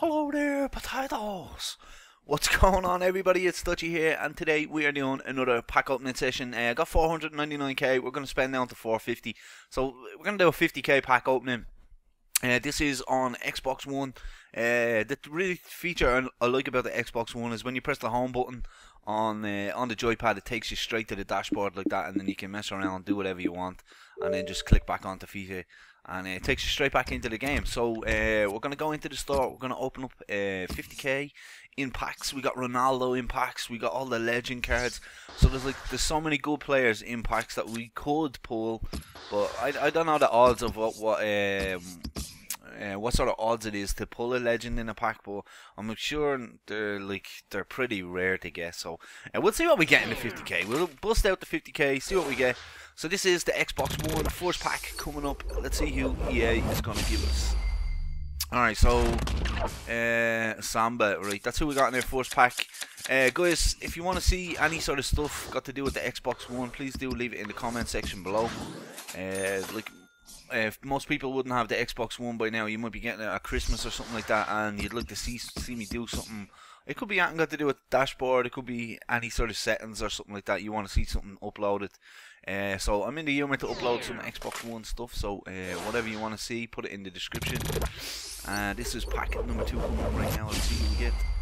Hello there, potatoes! What's going on, everybody? It's Dutchy here, and today we are doing another pack opening session. Uh, I got 499k, we're going to spend down to 450. So, we're going to do a 50k pack opening. Uh, this is on Xbox One. Uh, the really feature I like about the Xbox One is when you press the home button on uh, on the joypad, it takes you straight to the dashboard like that, and then you can mess around, do whatever you want, and then just click back onto FIFA and it takes you straight back into the game. So uh, we're gonna go into the store. We're gonna open up uh, 50k in packs. We got Ronaldo in packs. We got all the legend cards. So there's like there's so many good players in packs that we could pull, but I, I don't know the odds of what what um, uh, what sort of odds it is to pull a legend in a pack, but I'm sure they're like they're pretty rare to get. So uh, we'll see what we get in the 50k. We'll bust out the 50k, see what we get. So this is the Xbox One first pack coming up. Let's see who EA is going to give us. Alright, so uh, Samba, right, that's who we got in their first pack. Uh, guys, if you want to see any sort of stuff got to do with the Xbox One, please do leave it in the comment section below. Uh, like, if most people wouldn't have the Xbox One by now, you might be getting it at Christmas or something like that, and you'd like to see see me do something. It could be anything got to do with dashboard. It could be any sort of settings or something like that. You want to see something uploaded. Uh, so I'm in the humor to upload some Xbox One stuff. So uh, whatever you want to see, put it in the description. Uh, this is packet number two coming right now. Let's see who we get.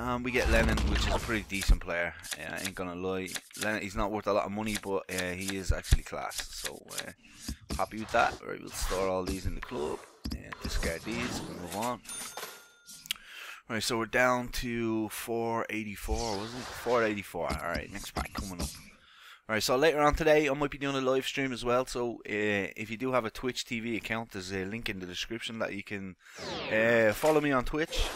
Um, we get Lennon, which is a pretty decent player. I ain't gonna lie. Lennon, he's not worth a lot of money, but uh, he is actually class. So uh, happy with that. Right, we'll store all these in the club. And discard these. Move on. Right, so we're down to 484, was it? 484. Alright, next pack coming up. Alright, so later on today, I might be doing a live stream as well. So uh, if you do have a Twitch TV account, there's a link in the description that you can uh, follow me on Twitch.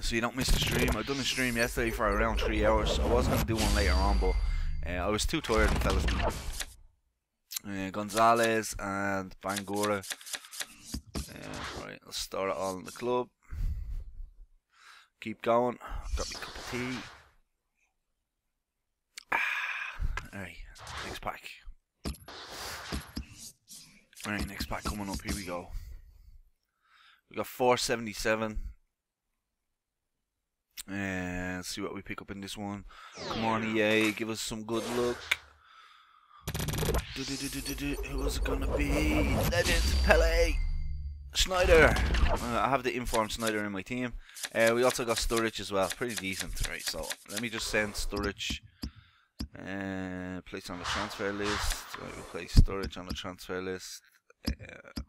So you don't miss the stream. I done a stream yesterday for around three hours. I was gonna do one later on, but uh, I was too tired and fell asleep. Uh, Gonzalez and Bangura. Uh, right, let's start it all in the club. Keep going. Got me a cup of tea. Alright, next pack. Alright, next pack coming up. Here we go. We got 477. And see what we pick up in this one. Come on, EA, give us some good luck. Who is it gonna be? Legend Pele. Sneijder. Uh, I have the informed Sneijder in my team. Uh, we also got Sturridge as well. Pretty decent, right? So let me just send Sturridge uh, place on the transfer list. Right, we'll place Sturridge on the transfer list. Uh,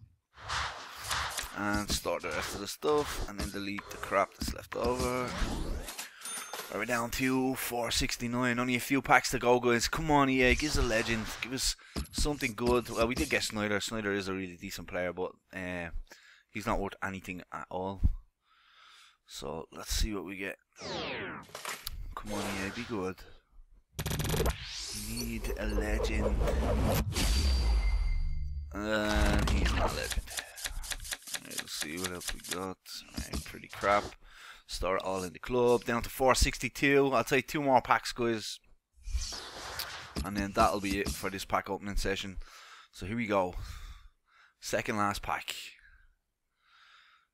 and store the rest of the stuff. And then delete the crap that's left over. Are we down to 469? Only a few packs to go, guys. Come on, EA. Give us a legend. Give us something good. Well, we did get Sneijder. Sneijder is a really decent player, but uh, he's not worth anything at all. So, let's see what we get. Come on, EA. Be good. Need a legend. See what else we got. Right, pretty crap. Start all in the club. Down to 462. I'll take two more packs, guys. And then that'll be it for this pack opening session. So here we go. Second last pack.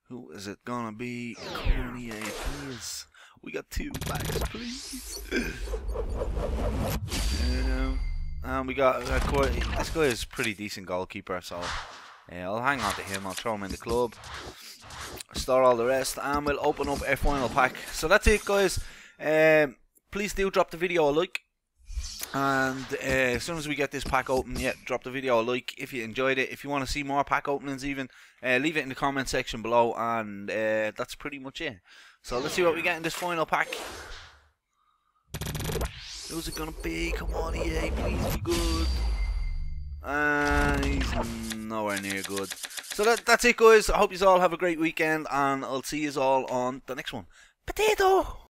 Who is it gonna be? EA, please. We got two packs, please. um, and we got uh, this guy is pretty decent goalkeeper, so yeah, I'll hang on to him. I'll throw him in the club. Store all the rest, and we'll open up our final pack. So that's it, guys. Um, please do drop the video a like. And uh, as soon as we get this pack open, yeah, drop the video a like if you enjoyed it. If you want to see more pack openings, even uh, leave it in the comment section below. And uh, that's pretty much it. So let's see what we get in this final pack. Who's it gonna be? Come on, EA, please be good. And nowhere near good. So that, that's it, guys. I hope you all have a great weekend, and I'll see you all on the next one. Potato!